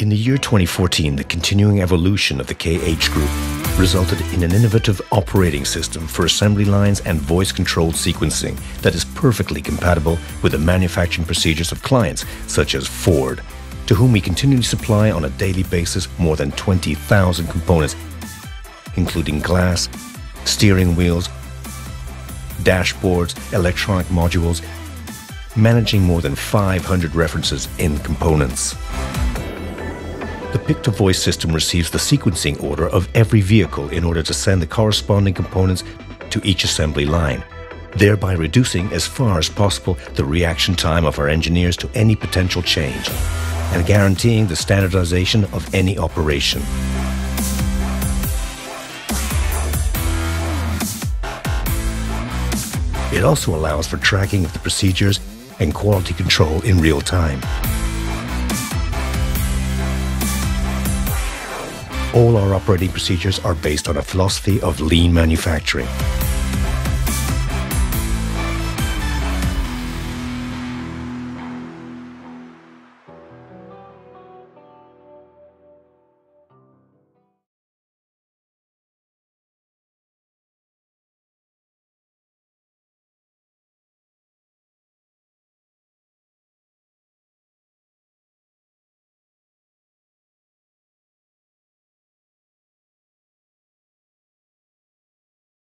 In the year 2014, the continuing evolution of the KH Group resulted in an innovative operating system for assembly lines and voice controlled sequencing that is perfectly compatible with the manufacturing procedures of clients such as Ford, to whom we continually supply on a daily basis more than 20,000 components, including glass, steering wheels, dashboards, electronic modules, managing more than 500 references in components. The Pick-to-Voice system receives the sequencing order of every vehicle in order to send the corresponding components to each assembly line, thereby reducing as far as possible the reaction time of our engineers to any potential change and guaranteeing the standardization of any operation. It also allows for tracking of the procedures and quality control in real time. All our operating procedures are based on a philosophy of lean manufacturing